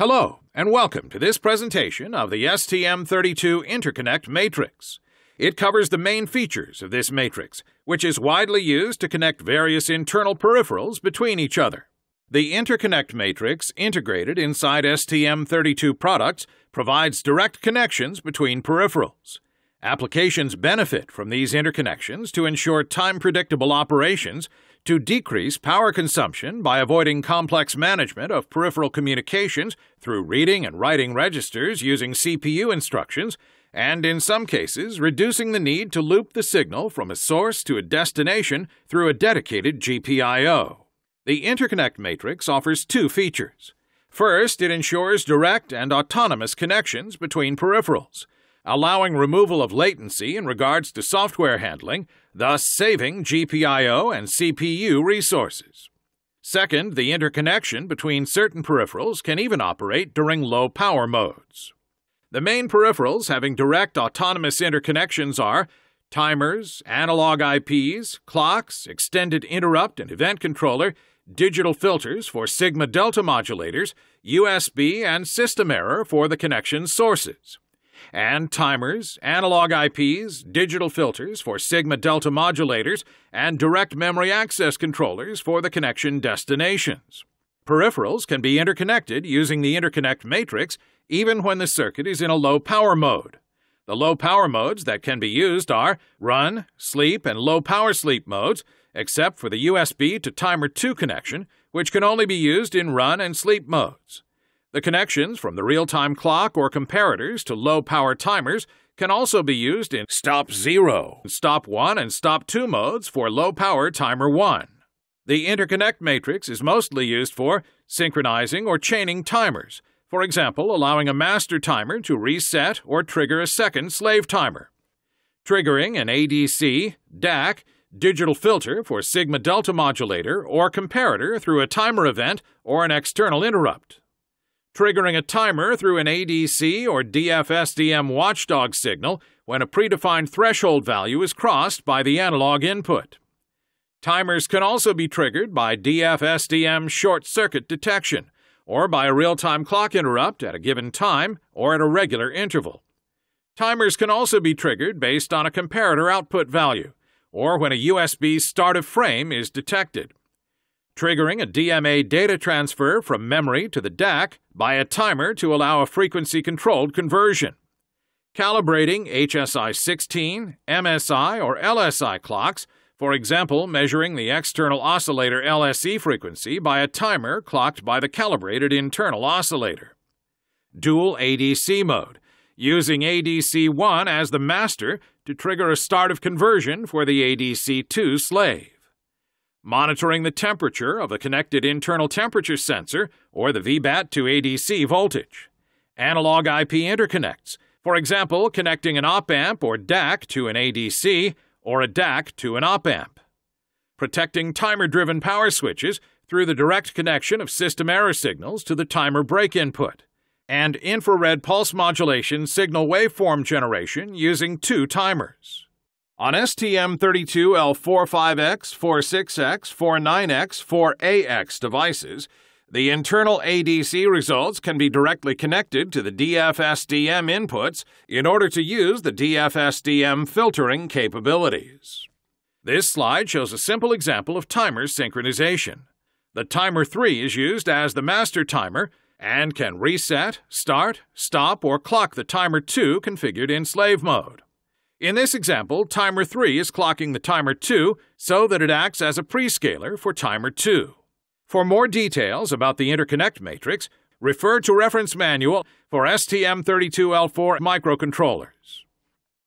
Hello, and welcome to this presentation of the STM32 Interconnect Matrix. It covers the main features of this matrix, which is widely used to connect various internal peripherals between each other. The interconnect matrix integrated inside STM32 products provides direct connections between peripherals. Applications benefit from these interconnections to ensure time-predictable operations, to decrease power consumption by avoiding complex management of peripheral communications through reading and writing registers using CPU instructions, and in some cases, reducing the need to loop the signal from a source to a destination through a dedicated GPIO. The interconnect matrix offers two features. First, it ensures direct and autonomous connections between peripherals allowing removal of latency in regards to software handling, thus saving GPIO and CPU resources. Second, the interconnection between certain peripherals can even operate during low power modes. The main peripherals having direct autonomous interconnections are timers, analog IPs, clocks, extended interrupt and event controller, digital filters for sigma delta modulators, USB, and system error for the connection sources and timers, analog IPs, digital filters for sigma delta modulators, and direct memory access controllers for the connection destinations. Peripherals can be interconnected using the interconnect matrix even when the circuit is in a low power mode. The low power modes that can be used are run, sleep, and low power sleep modes, except for the USB to timer 2 connection, which can only be used in run and sleep modes. The connections from the real-time clock or comparators to low-power timers can also be used in Stop 0, Stop 1, and Stop 2 modes for low-power timer 1. The interconnect matrix is mostly used for synchronizing or chaining timers, for example, allowing a master timer to reset or trigger a second slave timer. Triggering an ADC, DAC, digital filter for sigma delta modulator or comparator through a timer event or an external interrupt triggering a timer through an ADC or DFSDM watchdog signal when a predefined threshold value is crossed by the analog input. Timers can also be triggered by DFSDM short circuit detection, or by a real time clock interrupt at a given time or at a regular interval. Timers can also be triggered based on a comparator output value, or when a USB start of frame is detected triggering a DMA data transfer from memory to the DAC by a timer to allow a frequency-controlled conversion. Calibrating HSI 16, MSI, or LSI clocks, for example, measuring the external oscillator LSE frequency by a timer clocked by the calibrated internal oscillator. Dual ADC mode, using ADC1 as the master to trigger a start of conversion for the ADC2 slave monitoring the temperature of a connected internal temperature sensor or the VBAT to ADC voltage, analog IP interconnects, for example, connecting an op-amp or DAC to an ADC or a DAC to an op-amp, protecting timer-driven power switches through the direct connection of system error signals to the timer break input, and infrared pulse modulation signal waveform generation using two timers. On STM32L45X, 46X, 49X, 4AX devices, the internal ADC results can be directly connected to the DFSDM inputs in order to use the DFSDM filtering capabilities. This slide shows a simple example of timer synchronization. The timer 3 is used as the master timer and can reset, start, stop, or clock the timer 2 configured in slave mode. In this example, timer 3 is clocking the timer 2 so that it acts as a prescaler for timer 2. For more details about the interconnect matrix, refer to reference manual for STM32L4 microcontrollers.